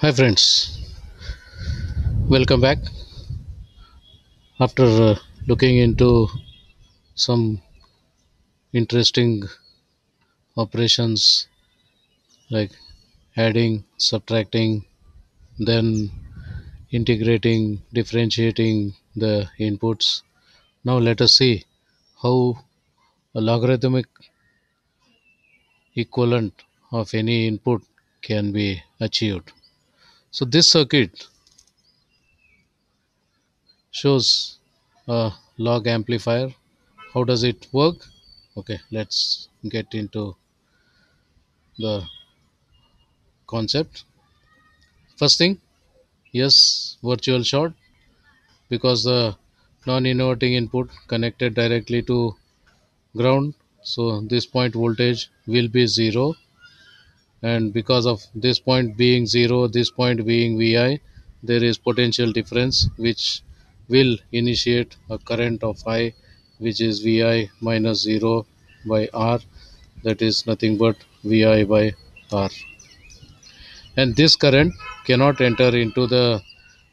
Hi friends, welcome back. After uh, looking into some interesting operations like adding, subtracting, then integrating, differentiating the inputs, now let us see how a logarithmic equivalent of any input can be achieved. So this circuit shows a log amplifier. How does it work? Okay, let's get into the concept. First thing, yes, virtual short because the non-inverting input connected directly to ground. So this point voltage will be zero and because of this point being zero, this point being Vi, there is potential difference which will initiate a current of I which is Vi minus 0 by R. That is nothing but Vi by R. And this current cannot enter into the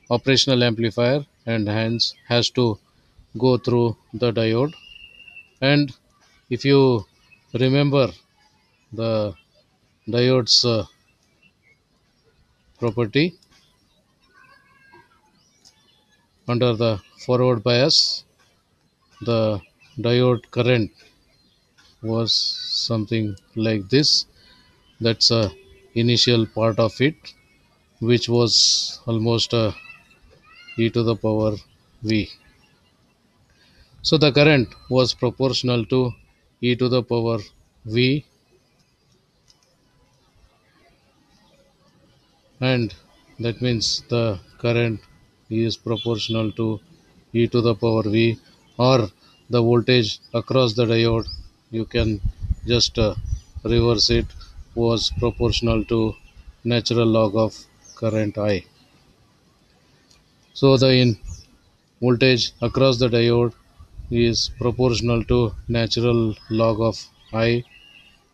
operational amplifier and hence has to go through the diode. And if you remember the diode's uh, property under the forward bias. The diode current was something like this. That's a initial part of it which was almost e to the power v. So the current was proportional to e to the power v and that means the current is proportional to e to the power v or the voltage across the diode. You can just uh, reverse it was proportional to natural log of current i. So the in voltage across the diode is proportional to natural log of i.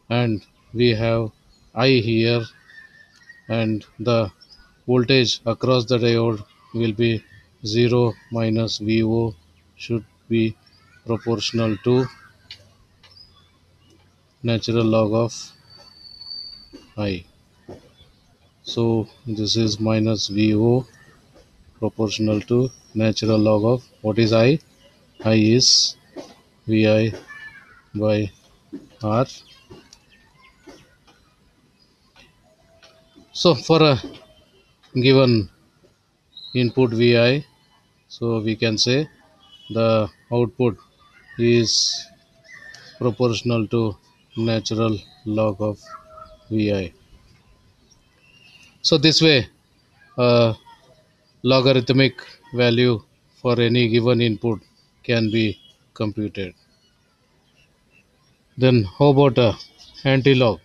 And we have i here and the voltage across the diode will be 0 minus VO should be proportional to natural log of I. So this is minus VO proportional to natural log of what is I? I is VI by R. So for a given input Vi so we can say the output is proportional to natural log of Vi so this way a logarithmic value for any given input can be computed. Then how about a anti-log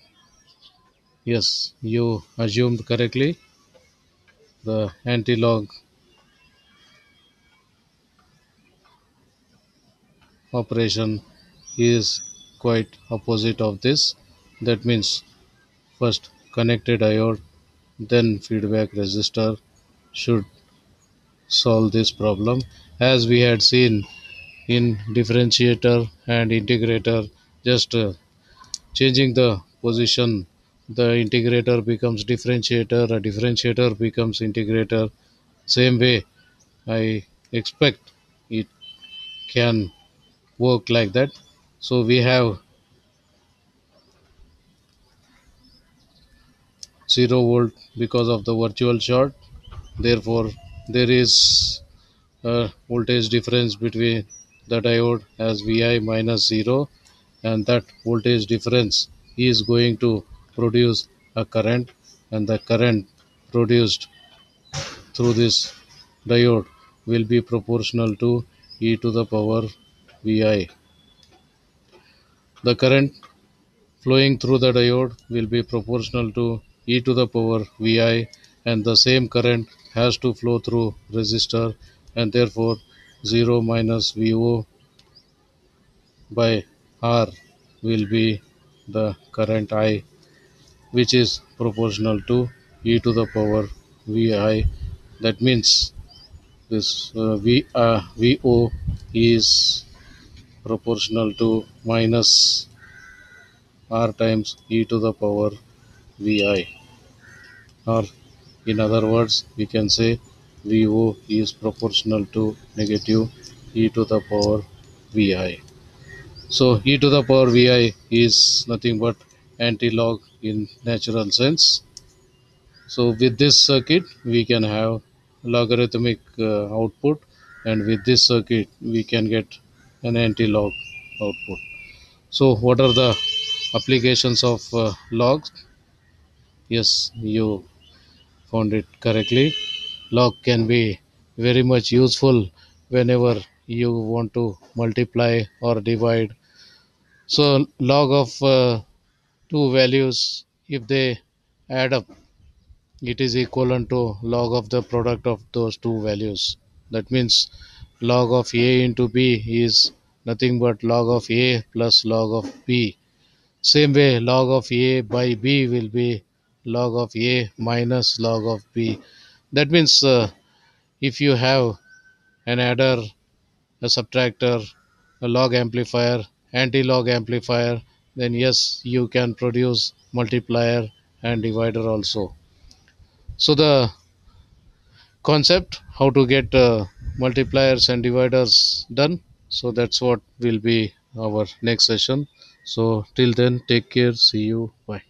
yes you assumed correctly. The anti-log operation is quite opposite of this. That means first connected diode then feedback resistor should solve this problem. As we had seen in differentiator and integrator just uh, changing the position the integrator becomes differentiator a differentiator becomes integrator. Same way i expect it can work like that. So we have 0 volt because of the virtual short. Therefore there is a voltage difference between the diode as vi minus 0 and that voltage difference is going to produce a current and the current produced through this diode will be proportional to e to the power vi the current flowing through the diode will be proportional to e to the power vi and the same current has to flow through resistor and therefore 0 minus vo by r will be the current i which is proportional to e to the power vi that means this uh, v uh, vo is proportional to minus r times e to the power vi or in other words we can say vo is proportional to negative e to the power vi so e to the power vi is nothing but anti-log in natural sense. So with this circuit we can have logarithmic uh, output and with this circuit we can get an anti-log output. So what are the applications of uh, logs? Yes you found it correctly. Log can be very much useful whenever you want to multiply or divide. So log of uh, two values if they add up it is equivalent to log of the product of those two values. That means log of a into b is nothing but log of a plus log of b. Same way log of a by b will be log of a minus log of b. That means uh, if you have an adder a subtractor a log amplifier anti-log amplifier then yes you can produce multiplier and divider also. So the concept how to get uh, multipliers and dividers done. So that's what will be our next session. So till then take care. See you. Bye